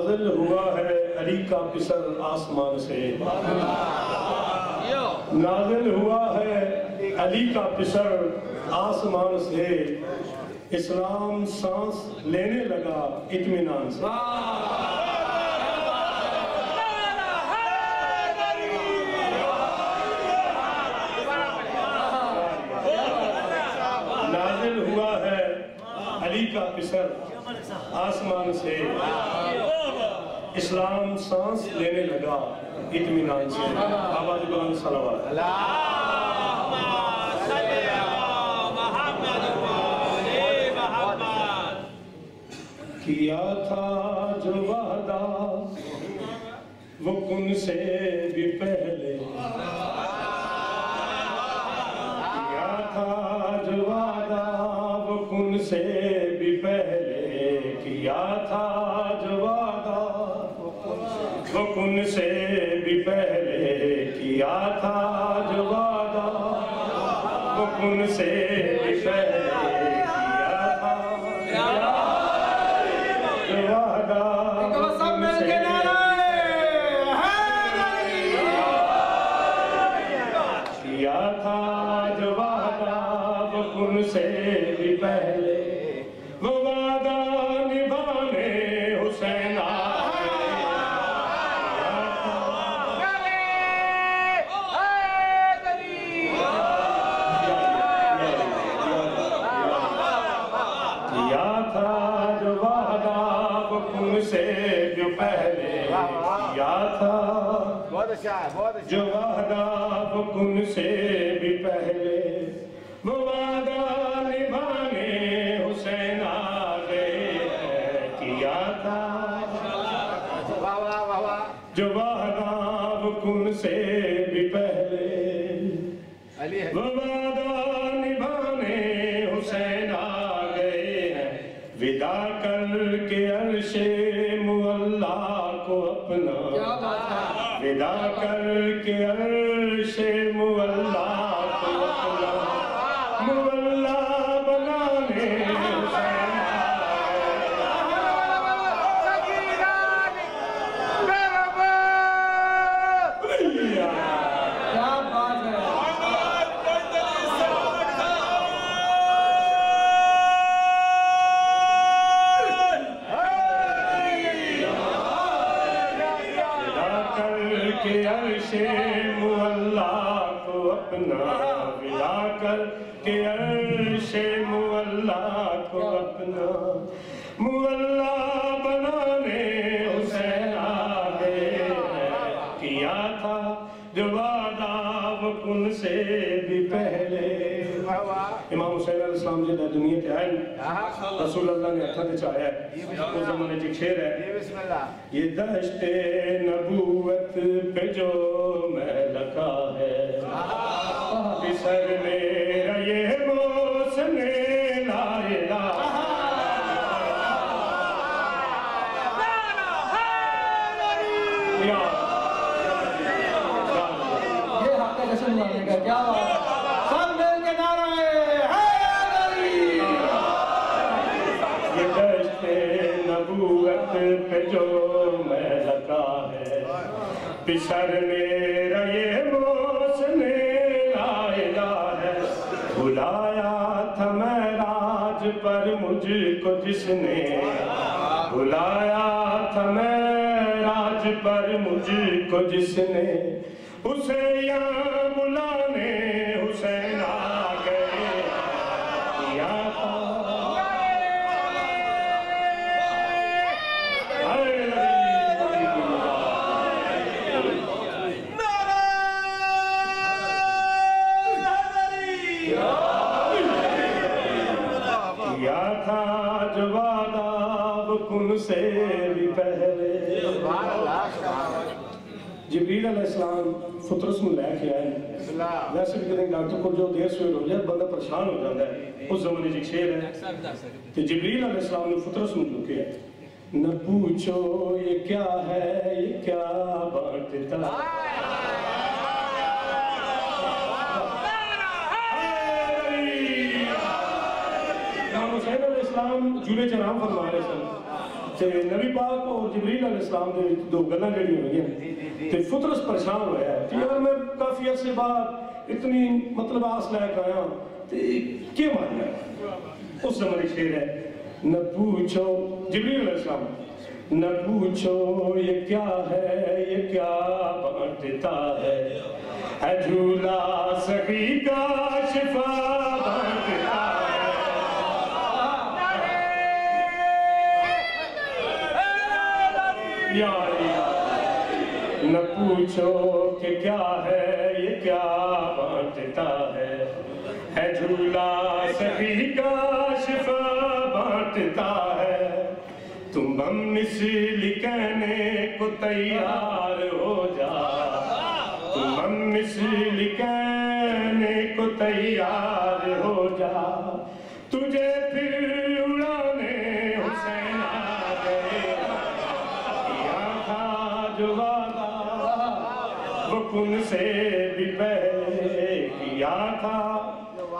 نازل ہوا ہے علی کا پسر آسمان سے۔ نازل ہوا ہے علی کا پسر آسمان سے۔ اسلام سانس لینے لگا اطمینان سے۔ نازل ہوا ہے علی کا پسر آسمان سے اسلام سانس لینے لگا، اطمینان سے۔ آباد بلند صلوات۔ کیا تھا جو وعدہ؟ وہ کن سے بھی پہلے؟ کیا تھا جو وعدہ؟ وہ کن سے بھی پہلے؟ کیا تھا جو وعدہ کن سے بھی پہلے کیا تھا جو وعدہ کن سے بھی پہلے کیا تھا؟ جو وعدہ وہ سب کن مل سے کے نعرہ کیا تھا جو وعدہ وہ کن سے بھی پہلے؟ وہ وعدہ جو وعدہ وہ کن سے بھی پہلے وہ وعدہ نبھانے حسین آ گئے ہیں کیا تھا؟ واہ واہ واہ واہ۔ جو وعدہ وہ کن سے بھی پہلے وہ وعدہ نبھانے حسین آ گئے ہیں۔ ودا کر کے عرش مولا کو اپنا کیا بات ہے ودا کر کے عرش مولا کو اپنا مولا بنانے حسین آگے کیا تھا جو وعدہ وہ کن سے بھی پہلے؟ امام حسین علیہ السلام جی دنیا کے آئے رسول اللہ نے ہتھا چاہیا ہے۔ اس زمانے شیر ہے۔ یہ دشت نبوت پہ جو یہ حق کا جشن منانے کا کیا بات ہے؟ سب مل کے نعرہ نبوت پہ جو ہے۔ میرا یہ موسم ہے۔ بلایا تھا پر مجھ کو جس نے۔ بلایا تھا معراج پر مجھ کو جس نے اسے یہاں بلانے، حسین آ گئے۔ کیا تھا کیا تھا جو وعدہ وہ کن سے بھی پہلے۔ جبریل علیہ السلام فطرس میں لے کے آئے۔ ویسے بھی کہتے ہیں ڈاکٹر کو جو دیر سویر ہو جائے، بندہ پریشان ہو جاتا ہے۔ اس زمانے جی ایک شیر ہے۔ کہ جبریل علیہ السلام نے فطرس میں لکے نہ پوچھو یہ کیا ہے، یہ کیا بانٹتا امام حسین علیہ السلام جولے چنام فرما رہے سن۔ کہ نبی پاک اور جبریل علیہ السلام دے دو گلاں جڑی ہوئی ہیں تے فطرس پریشان ہویا ہے کہ یار میں کافی عرصے بعد اتنی مطلب آس لے کے آیا تے کی ماننا ہے اس زمانے شیر ہے نہ پوچھو جبریل علیہ السلام نہ پوچھو یہ کیا ہے یہ کیا بانٹتا ہے ہے جھولا سخی کا شفا پیاری، نہ پوچھو کہ کیا ہے، یہ کیا بانٹتا ہے؟ ہے جھولا سبھی کا شفا بانٹتا ہے۔ تم ہم مثل کہنے کو تیار ہو جا۔ تم ہم مثل کہنے کو تیار ہو جا۔ تجھے پھر ان سے بھی پہلے کیا تھا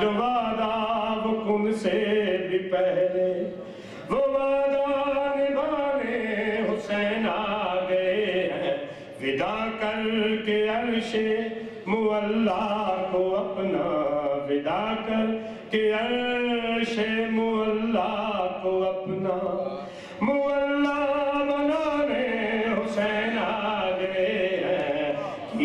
جو وعدہ وہ کن سے بھی پہلے وہ وعدہ نبانے حسین آ ہیں ودا کر کے عرش مولا کو اپنا ودا کر کے عرش مولا